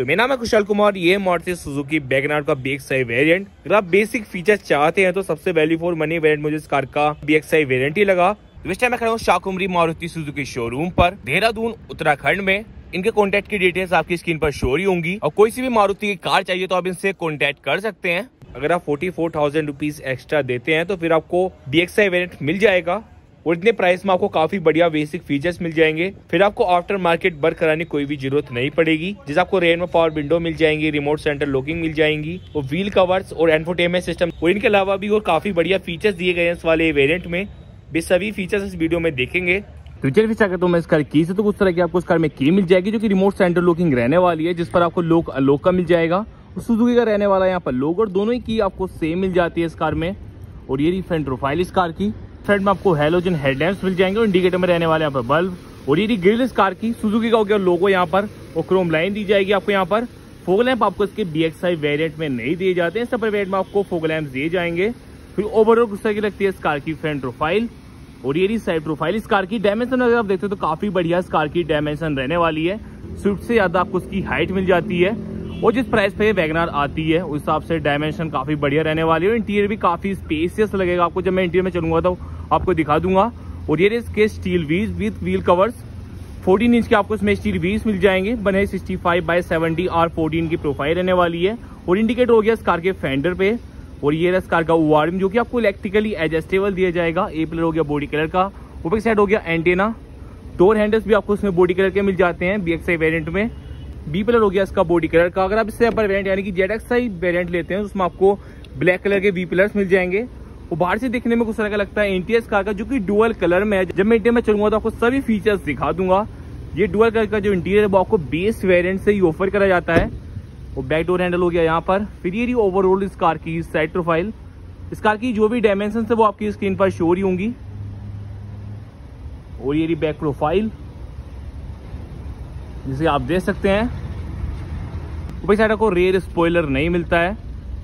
तो मेरा नाम है कुशल कुमार, ये मारुति सुजुकी बैगनार का बी एक्स आई वेरियंट अगर आप बेसिक फीचर चाहते हैं तो सबसे वैल्यू फॉर मनी वेरियंट मुझे इस कार का बी एक्स आई वेरियंट ही लगा। तो इस टाइम मैं खड़ा हूँ शाकुमरी मारुति सुजुकी शोरूम पर। देहरादून, उत्तराखंड में। इनके कॉन्टेक्ट की डिटेल्स आपकी स्क्रीन पर शो ही होंगी। और कोई सी भी मारुति की कार चाहिए तो आप इनसे कॉन्टेक्ट कर सकते हैं। अगर आप forty four thousand rupees extra देते हैं तो फिर आपको बी एक्स आई वेरियंट मिल जाएगा। और इतने प्राइस में आपको काफ़ी बढ़िया बेसिक फीचर्स मिल जाएँगे। फिर आपको आफ्टर मार्केट वर्क कराने कोई भी ज़रूरत नहीं पड़ेगी। जैसे आपको रेन में पावर विंडो मिल जाएँगी रिमोट सेंटर लॉकिंग मिल जाएँगी, और व्हील कवर्स और एनफोटेनमेंट सिस्टम और इनके अलावा भी और काफ़ी बढ़िया फीचर्स दिए गए हैं इस वाले वेरियंट में। भी सभी फीचर्स इस वीडियो में देखेंगे। तो चलिए फिर तो मैं इस कार की से तो कुछ तरह की आपको इस कार में की मिल जाएगी, जो कि रिमोट सेंटर लॉकिंग रहने वाली है, जिस पर आपको लोक अलोक का मिल जाएगा। सुजुकी का रहने वाला है यहाँ पर लोग और दोनों ही की आपको सेम मिल जाती है इस कार में। और ये फ्रंट प्रोफ़ाइल इस कार की। फ्रंट में आपको हेलोजन हेडलैम्प मिल जाएँगे और इंडिकेटर में रहने वाले यहाँ पर बल्ब। और ये ग्रिल इस कार की, सुजुकी का हो गया लोगो यहाँ पर, और क्रोम लाइन दी जाएगी आपको यहाँ पर। फोक लैंप आपको इसके बी एक्स आई वेरियंट में नहीं दिए जाते हैं। सब वेरियंट में आपको फोक लैंप दिए जाएँगे। फिर ओवरऑल गुस्सा तरह की लगती है इस कार की फ्रंट प्रोफ़ाइल और ये साइड प्रोफ़ाइल इस कार की डायमेंशन अगर आप देखते हो तो काफ़ी बढ़िया इस कार की डायमेंशन रहने वाली है। स्विफ्ट से ज़्यादा आपको उसकी हाइट मिल जाती है। और जिस प्राइस पे वैगनार आती है, उस हिसाब से डायमेंशन काफ़ी बढ़िया रहने वाली है। इंटीरियर भी काफ़ी स्पेसियस लगेगा आपको। जब मैं इंटीरियर में चलूँगा तो आपको दिखा दूँगा। और ये इसके steel wheels with wheel covers 14 inch के आपको इसमें स्टील व्हील्स मिल जाएँगे। बने 65 फाइव बाई 70 आर 14 की प्रोफ़ाइल रहने वाली है। और इंडिकेटर हो गया इस कार के फेंडर पे। और ये रहा कार का वार्म जो कि आपको इलेक्ट्रिकली एडजस्टेबल दिया जाएगा। ए प्लर हो गया बॉडी कलर का। ऊपर साइड हो गया एंटेना डोर हैंडल्स भी आपको इसमें बॉडी कलर के मिल जाते हैं बी वेरियंट में। बी प्लर हो गया इसका बॉडी कलर का। अगर आप इससे अपर वेरियंट यानी कि जेड एक्सआई वेरियंट लेते हैं उसमें आपको ब्लैक कलर के बी प्लर्स मिल जाएँगे। वो बाहर से देखने में कुछ का लगता है। इंटीरियर कार का जो कि डुअल कलर में है। जब मैं इंटीरियर में चलूँगा तो आपको सभी फीचर्स दिखा दूँगा। ये डुअल कलर का जो इंटीरियर है, वो आपको बेस वेरिएंट से ही ऑफ़र करा जाता है। वो बैक डोर हैंडल हो गया यहाँ पर। फिर ये ओवरऑल इस कार की साइड प्रोफ़ाइल इस कार की जो भी डायमेंशन है, वो आपकी स्क्रीन पर शो ही होंगी। और ये बैक प्रोफ़ाइल जिसे आप देख सकते हैं। ऊपर साइड आपको रेयर स्पॉइलर नहीं मिलता है।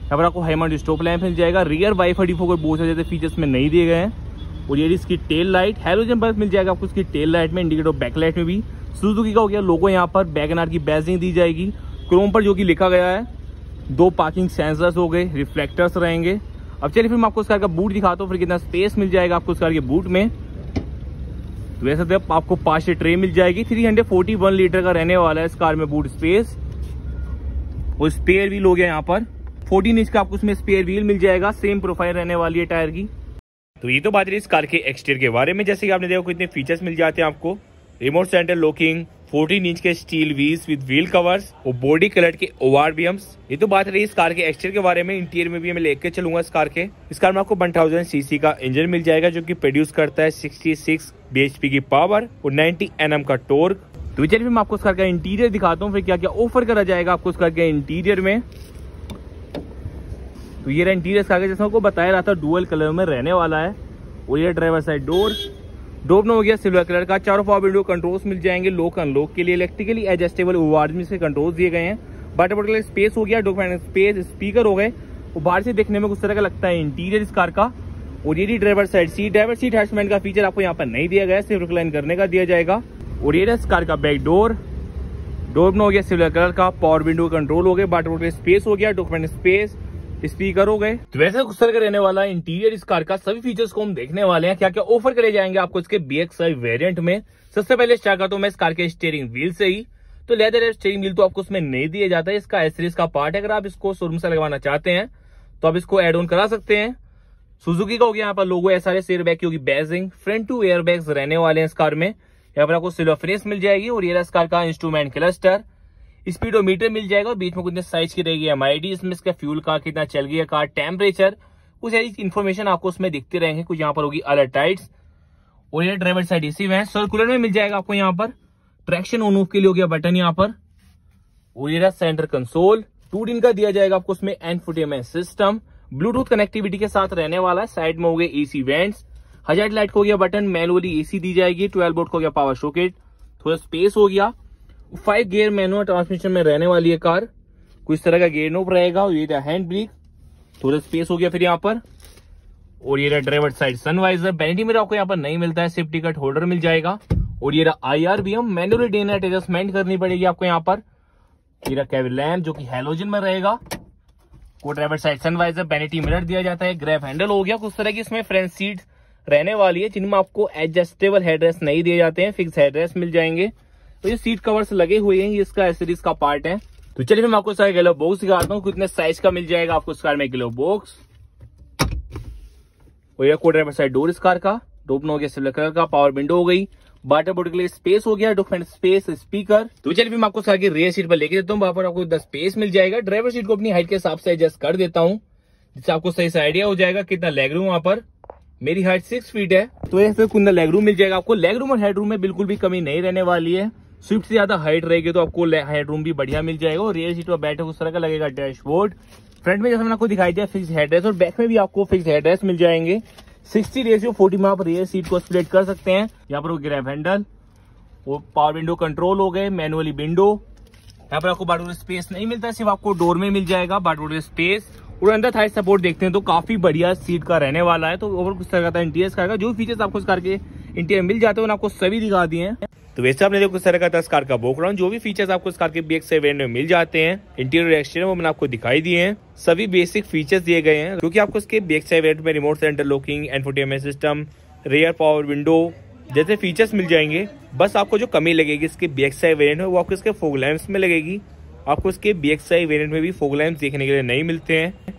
यहाँ पर आपको हाईमाउंट स्टॉप लैंप मिल जाएगा। रियर वाईफाई डिफो बहुत सारे फीचर्स में नहीं दिए गए हैं। और ये इसकी टेल लाइट हेलोजन बल्ब मिल जाएगा आपको इसकी टेल लाइट में इंडिकेटर बैक लाइट में भी। सुजुकी का हो गया लोगों यहाँ पर बैगनार की बैजिंग दी जाएगी। क्रोम पर जो कि लिखा गया है, दो पार्किंग सेंसर्स हो गए रिफ्लेक्टर्स रहेंगे। अब चलिए फिर मैं आपको उस कार का बूट दिखाता हूँ, फिर कितना स्पेस मिल जाएगा आपको उस कार के बूट में। तो वैसे तो आपको पाँच ट्रे मिल जाएगी। 341 लीटर का रहने वाला है इस कार में बूट स्पेस और स्पेयर व्हील हो गया यहाँ पर। 14 इंच का आपको उसमें स्पेयर व्हील मिल जाएगा सेम प्रोफ़ाइल रहने वाली है टायर की। तो ये तो बात रही इस कार के एक्सटीरियर के बारे में, जैसे कि आपने देखा कितने फीचर्स मिल जाते हैं आपको। रिमोट सेंटर लॉकिंग 14 इंच के steel wheels with wheel covers और बॉडी कलर के ओआरबीएम्स ये तो बात रही इस कार के एक्सटीरियर के बारे में इंटीरियर में भी मैं लेके चलूँगा इस कार के। इस कार में आपको वन थाउज़ेंड सीसी का इंजन मिल जाएगा, जो कि प्रोड्यूस करता है 66 बीएचपी की पावर और 90 एनएम का टोर्क तो चलिए मैं आपको इस कार का इंटीरियर दिखाता हूँ, फिर क्या क्या ऑफ़र करा जाएगा आपको इस कार के इंटीरियर में। तो ये इंटीरियर कार का जैसा आपको बताया रहा था डुअल कलर में रहने वाला है। और ये ड्राइवर साइड डोर डोर में हो गया सिल्वर कलर का। चारों पावर विंडो कंट्रोल्स मिल जाएँगे लोक अनलॉक के लिए। इलेक्ट्रिकली एडजस्टेबल ओआरजी से कंट्रोल्स दिए गए हैं। बट बट स्पेस हो गया डॉक्यूमेंट स्पेस स्पीकर हो गए। और बाहर से देखने में कुछ तरह का लगता है इंटीरियर इस कार का। और ये driver side seat driver seat हैचमेंट का फीचर आपको यहाँ पर नहीं दिया गया, सिर्फ़ रिक्लाइन करने का दिया जाएगा। और ये इस कार का बैक डोर डोर हो गया सिल्वर कलर का। पावर विंडो कंट्रोल हो गया बट स्पेस हो गया डॉक्यूमेंट स्पेस स्पीकर हो गए। तो वैसे कुछ का रहने वाला इंटीरियर इस कार का सभी फीचर्स को हम देखने वाले हैं। क्या क्या ऑफ़र करे जाएँगे आपको इसके बी एक्स वेरियंट में। सबसे पहले स्टार्ट करता हूँ मैं इस कार के स्टेयरिंग व्हील से ही। तो लेदर स्टेयरिंग व्हील तो आपको उसमें नहीं दिया जाता है इसका एसरीज का पार्ट है। अगर आप इसको शोरूम से लगवाना चाहते हैं तो आप इसको एड ऑन करा सकते हैं। सुजुकी का हो गया यहाँ पर logo S R S air bag की होगी badging front two air bags रहने वाले हैं इस कार में। यहाँ पर आपको सिल्वर फ्रेस मिल जाएगी और ये इस कार का इंस्ट्रूमेंट क्लस्टर स्पीडोमीटर मिल जाएगा और बीच में कितने साइज़ की रहेगी एम इसमें इसका फ्यूल का कितना चल गया कार टेम्परेचर कुछ ऐसी इन्फॉर्मेशन आपको उसमें दिखते रहेंगे। कुछ यहाँ पर होगी अलर्ट टाइट्स और ये driver side AC vent circular में मिल जाएगा आपको यहाँ पर। ट्रैक्शन ऑन ऑफ़ के लिए हो गया बटन यहाँ पर। और ये सेंटर कंसोल टू डिन का दिया जाएगा आपको उसमें एनफोटेमेंट सिस्टम ब्लूटूथ कनेक्टिविटी के साथ रहने वाला है। साइड में हो गए एसी वेंट्स हज़ार लाइट को हो गया बटन मैनुअली एसी दी जाएगी। ट्वेल्व बोर्ड को हो गया पावर शोकेट थोड़ा स्पेस हो गया। फाइव गियर मैनुअल ट्रांसमिशन में रहने वाली है कार कुछ तरह का गेयर नोप रहेगा, ये रहा हैंड ब्रेक, थोड़ा स्पेस हो गया फिर यहाँ पर। और ये रहा ड्राइवर साइड सनवाइजर बैनिटी मेरा आपको यहाँ पर नहीं मिलता है सेफ्टी कट होल्डर मिल जाएगा। और ये रहा I R B M manually day night adjustment करनी पड़ेगी आपको यहाँ पर। हीरा कैबिन लैम्प जो कि हेलोजन में रहेगा। को driver side sun visor vanity mirror दिया जाता है ग्रैप हैंडल हो गया, कुछ तरह की इसमें फ्रंट सीट रहने वाली है, जिनमें आपको एडजस्टेबल हेडरेस्ट नहीं दिए जाते हैं फिक्स हेडरेस्ट मिल जाएँगे। तो ये सीट कवर्स लगे हुए हैं, ये इसका एसरीज का पार्ट है। तो चलिए मैं आपको सारे गलो बॉक्स दिखाता हूँ, कितने साइज़ का मिल जाएगा आपको इस कार में किलो बॉक्स और ये को ड्राइवर साइड डोर इस कार का डोपन हो गया सिल्वर कलर का पावर विंडो हो गई। वाटर बोर्ड के लिए स्पेस हो गया डिफरेंट स्पेस स्पीकर तो चलिए मैं आपको सारी रेयर सीट पर लेके देता हूँ, वहाँ पर आपको दस स्पेस मिल जाएगा। ड्राइवर सीट को अपनी हाइट के हिसाब से एडजस्ट कर देता हूँ, जिससे आपको सही से आइडिया हो जाएगा कितना लेग रूम वहाँ पर। मेरी हाइट सिक्स फीट है तो ऐसे कुंदा लेग रूम मिल जाएगा आपको। लेग रूम और हेड रूम में बिल्कुल भी कमी नहीं रहने वाली है। स्विफ्ट से ज़्यादा हाइट रहेगी तो आपको हेड रूम भी बढ़िया मिल जाएगा और रेयर सीट पर बैठे उस तरह का लगेगा डैशबोर्ड। फ्रंट में जैसे मैंने आपको दिखाई दिया फिक्स हेडरेस और बैक में भी आपको फिक्स हेडरेस मिल जाएँगे। सिक्सटी रेशियो फोर्टी में आप रेयर सीट को स्प्लिट कर सकते हैं। यहाँ पर ग्रैप हैंडल वो पावर विंडो कंट्रोल हो गए मैनुअली विंडो यहाँ पर आपको बाटोर स्पेस नहीं मिलता, सिर्फ़ आपको डोर में मिल जाएगा बाटोर स्पेस और अंदर थाई सपोर्ट देखते हैं तो काफ़ी बढ़िया सीट का रहने वाला है। तो ओवर कुछ तरह का इंटीरियर का जो फीचर्स आपको इस कार के इंटीरियर मिल जाते हैं आपको सभी दिखा दिए हैं। तो वैसे आपने देखो तरह का था इस कार का बैकग्राउंड जो भी फीचर्स आपको इस कार के बी सेवन में मिल जाते हैं इंटीरियर एक्सटीरियर वो मैंने आपको दिखाई दिए हैं। सभी बेसिक फीचर्स दिए गए हैं, क्योंकि आपको इसके बी सेवन में remote centre locking infotainment system rear power window जैसे फीचर्स मिल जाएँगे, बस आपको जो कमी लगेगी इसके बी एक्स वेरियंट में, वो आपको इसके लैम्प्स में लगेगी। आपको इसके बी एक्स वेरियंट में भी फोक लैम्प्स देखने के लिए नहीं मिलते हैं।